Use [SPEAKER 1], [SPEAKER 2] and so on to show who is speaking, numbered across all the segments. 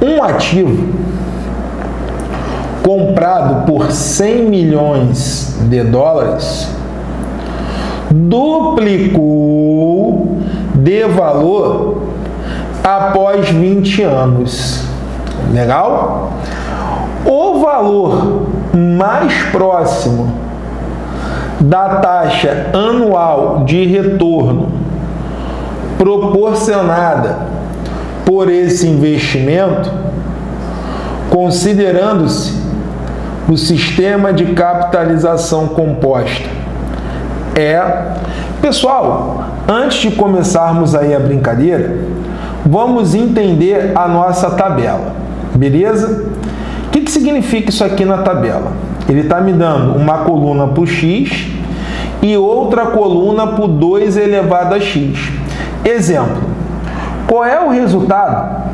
[SPEAKER 1] um ativo comprado por 100 milhões de dólares duplicou de valor após 20 anos. Legal? O valor mais próximo da taxa anual de retorno proporcionada por esse investimento, considerando-se o sistema de capitalização composta, é. Pessoal, antes de começarmos aí a brincadeira, vamos entender a nossa tabela, beleza? O que, que significa isso aqui na tabela? Ele está me dando uma coluna para o x e outra coluna para o 2 elevado a x. Exemplo, qual é o resultado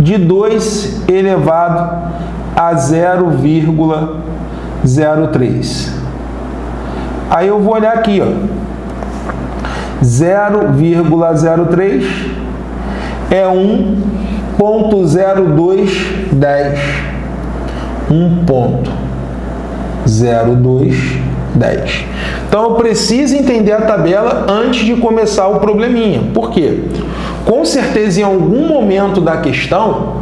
[SPEAKER 1] de 2 elevado a 0,03? Aí eu vou olhar aqui, ó. 0,03 é 1.0210. 1.0210. Então eu preciso entender a tabela antes de começar o probleminha. Por quê? Com certeza em algum momento da questão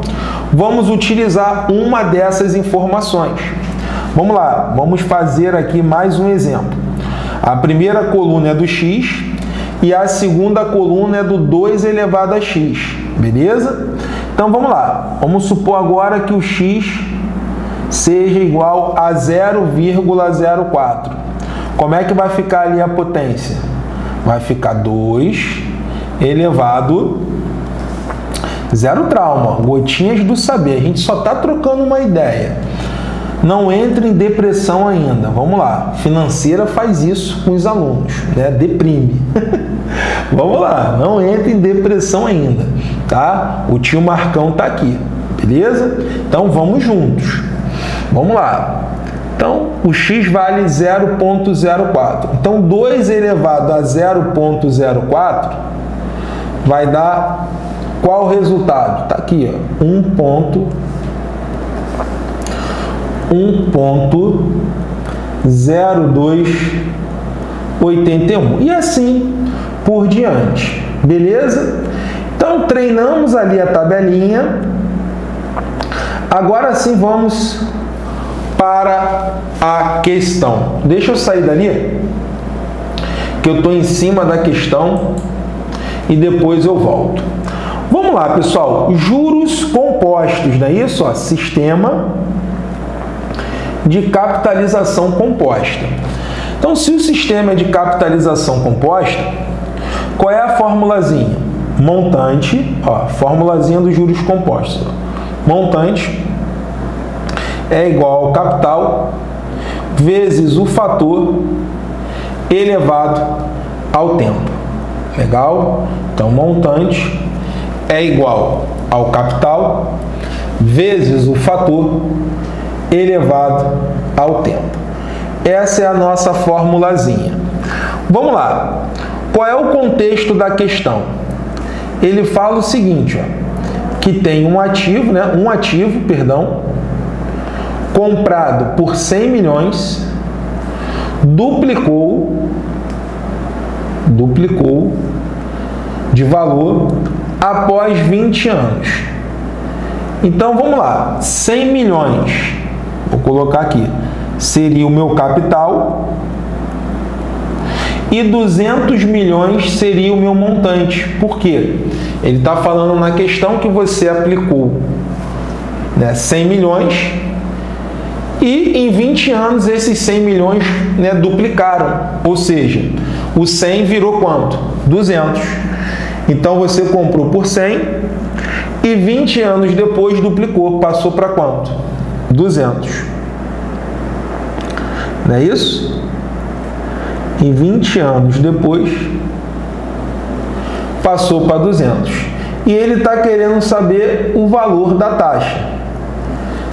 [SPEAKER 1] vamos utilizar uma dessas informações. Vamos lá, vamos fazer aqui mais um exemplo. A primeira coluna é do x e a segunda coluna é do 2 elevado a x, beleza? Então vamos lá, vamos supor agora que o x seja igual a 0,04. Como é que vai ficar ali a potência? Vai ficar 2 elevado zero trauma, gotinhas do saber. A gente só está trocando uma ideia. Não entre em depressão ainda. Vamos lá. Financeira faz isso com os alunos, né? Deprime. Vamos lá. Não entre em depressão ainda, tá? O tio Marcão tá aqui, beleza? Então vamos juntos. Vamos lá. Então, o x vale 0.04. Então, 2 elevado a 0.04 vai dar qual resultado? Está aqui, ó, 1.04. 1.0281 e assim por diante, beleza? Então treinamos ali a tabelinha. Agora sim vamos para a questão. Deixa eu sair dali, que eu estou em cima da questão e depois eu volto. Vamos lá, pessoal. Juros compostos, não é isso? Ó, sistema de capitalização composta. Então, se o sistema é de capitalização composta, qual é a formulazinha? Montante, ó, formulazinha dos juros compostos. Montante é igual ao capital vezes o fator elevado ao tempo. Legal? Então, montante é igual ao capital vezes o fator elevado ao tempo. Essa é a nossa formulazinha. Vamos lá. Qual é o contexto da questão? Ele fala o seguinte, ó, que tem um ativo, né, um ativo, perdão, comprado por 100 milhões, duplicou duplicou de valor após 20 anos. Então vamos lá, 100 milhões Vou colocar aqui. Seria o meu capital e 200 milhões seria o meu montante. Por quê? Ele está falando na questão que você aplicou né, 100 milhões e em 20 anos esses 100 milhões né, duplicaram. Ou seja, o 100 virou quanto? 200. Então você comprou por 100 e 20 anos depois duplicou. Passou para quanto? 200. Não é isso? Em 20 anos depois, passou para 200. E ele está querendo saber o valor da taxa.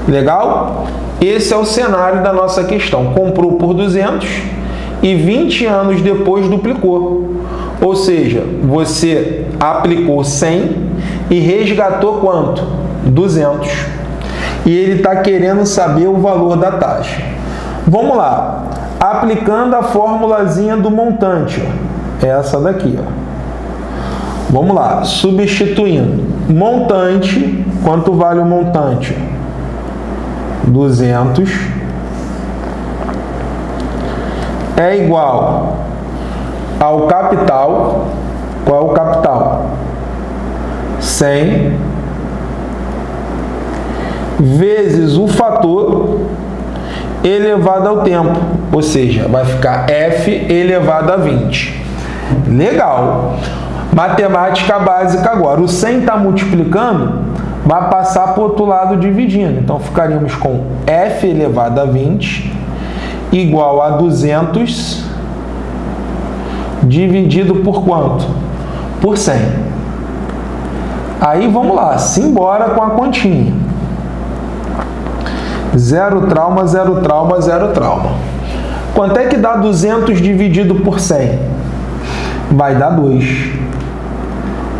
[SPEAKER 1] Legal? Esse é o cenário da nossa questão. Comprou por 200 e 20 anos depois duplicou. Ou seja, você aplicou 100 e resgatou quanto? 200. E ele está querendo saber o valor da taxa. Vamos lá. Aplicando a formulazinha do montante, ó. essa daqui, ó. Vamos lá, substituindo. Montante, quanto vale o montante? 200 é igual ao capital. Qual é o capital? 100 vezes o fator elevado ao tempo, ou seja, vai ficar f elevado a 20. Legal. Matemática básica agora. O 100 está multiplicando, vai passar para o outro lado dividindo. Então, ficaríamos com f elevado a 20 igual a 200 dividido por quanto? Por 100. Aí, vamos lá, simbora com a continha. Zero trauma, zero trauma, zero trauma. Quanto é que dá 200 dividido por 100? Vai dar 2.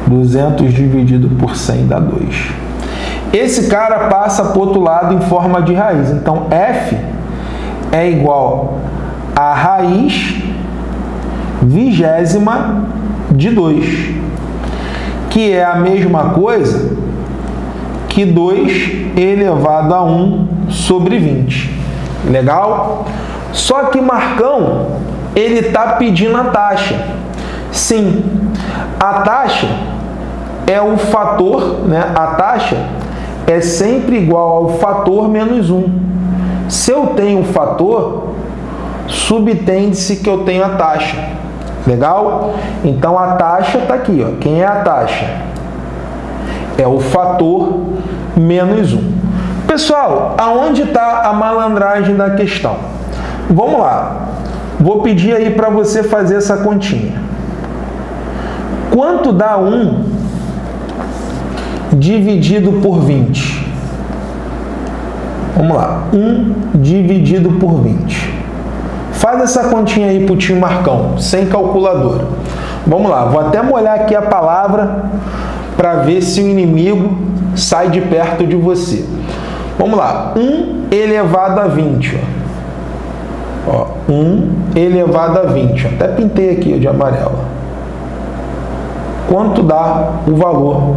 [SPEAKER 1] 200 dividido por 100 dá 2. Esse cara passa para o outro lado em forma de raiz. Então, f é igual a raiz vigésima de 2, que é a mesma coisa que 2 elevado a 1 sobre 20. Legal? Só que Marcão, ele está pedindo a taxa. Sim, a taxa é o fator, né? a taxa é sempre igual ao fator menos 1. Se eu tenho fator, subtende-se que eu tenho a taxa. Legal? Então a taxa está aqui. Ó. Quem é a taxa? É o fator menos 1. Pessoal, aonde está a malandragem da questão? Vamos lá. Vou pedir aí para você fazer essa continha. Quanto dá 1 dividido por 20. Vamos lá, 1 dividido por 20. Faz essa continha aí para o tio Marcão, sem calculadora. Vamos lá, vou até molhar aqui a palavra para ver se o inimigo sai de perto de você. Vamos lá, 1 elevado a 20. Ó. Ó, 1 elevado a 20. Até pintei aqui de amarelo. Quanto dá o valor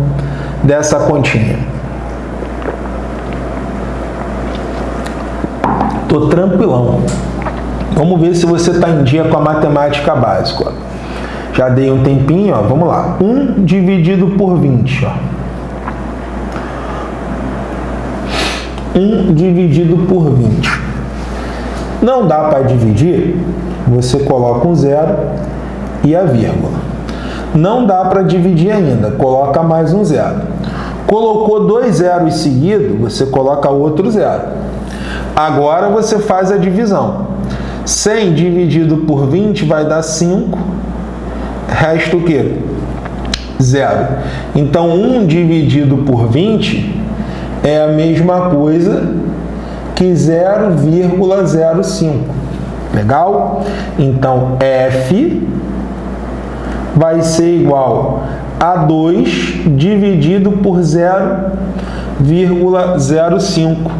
[SPEAKER 1] dessa continha. Tô tranquilão. Vamos ver se você está em dia com a matemática básica. Já dei um tempinho, ó. vamos lá. 1 dividido por 20. Ó. 1 dividido por 20. Não dá para dividir? Você coloca um zero e a vírgula. Não dá para dividir ainda, coloca mais um zero. Colocou dois zeros seguidos, você coloca outro zero. Agora você faz a divisão. 100 dividido por 20 vai dar 5. Resta o quê? Zero. Então, 1 dividido por 20 é a mesma coisa que 0,05. Legal? Então, F vai ser igual a 2 dividido por 0,05.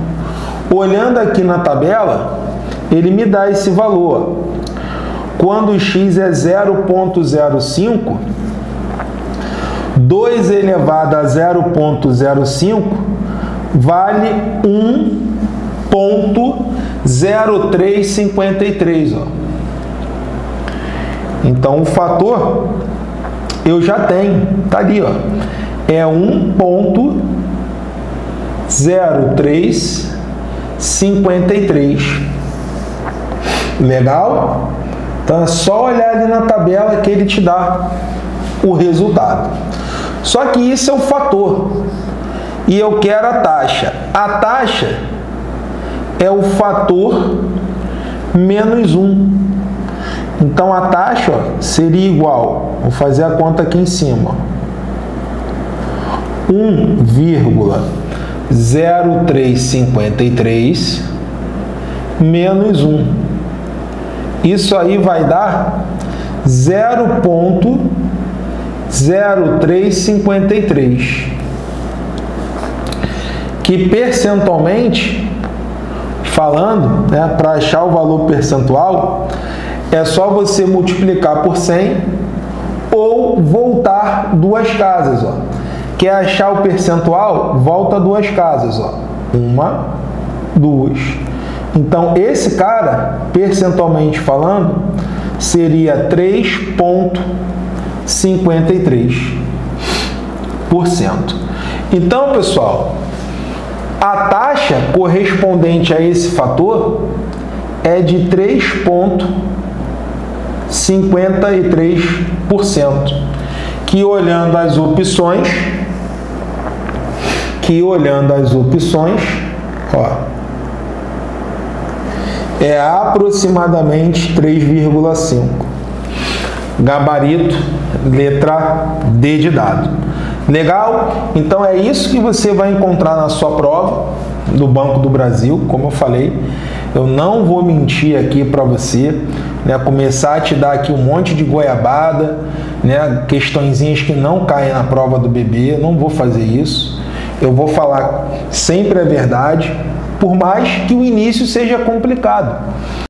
[SPEAKER 1] Olhando aqui na tabela, ele me dá esse valor. Quando x é 0,05, 2 elevado a 0,05 vale 1,0353. Então o fator eu já tenho, tá ali, ó. É 1.0353. Legal? Então é só olhar ali na tabela que ele te dá o resultado. Só que isso é o fator. E eu quero a taxa. A taxa é o fator menos 1. Então a taxa seria igual, vou fazer a conta aqui em cima, 1,0353 menos 1. Isso aí vai dar 0,0353. que percentualmente falando, né, para achar o valor percentual, é só você multiplicar por 100 ou voltar duas casas, ó. Quer achar o percentual? Volta duas casas, ó. Uma, duas. Então, esse cara, percentualmente falando, seria 3,53%. Então, pessoal, a taxa correspondente a esse fator é de 3,53%, que olhando as opções, que olhando as opções, ó, é aproximadamente 3,5. Gabarito, letra D de dado. Legal? Então é isso que você vai encontrar na sua prova do Banco do Brasil, como eu falei. Eu não vou mentir aqui para você, né, começar a te dar aqui um monte de goiabada, né, questõezinhas que não caem na prova do bebê, não vou fazer isso. Eu vou falar sempre a verdade, por mais que o início seja complicado.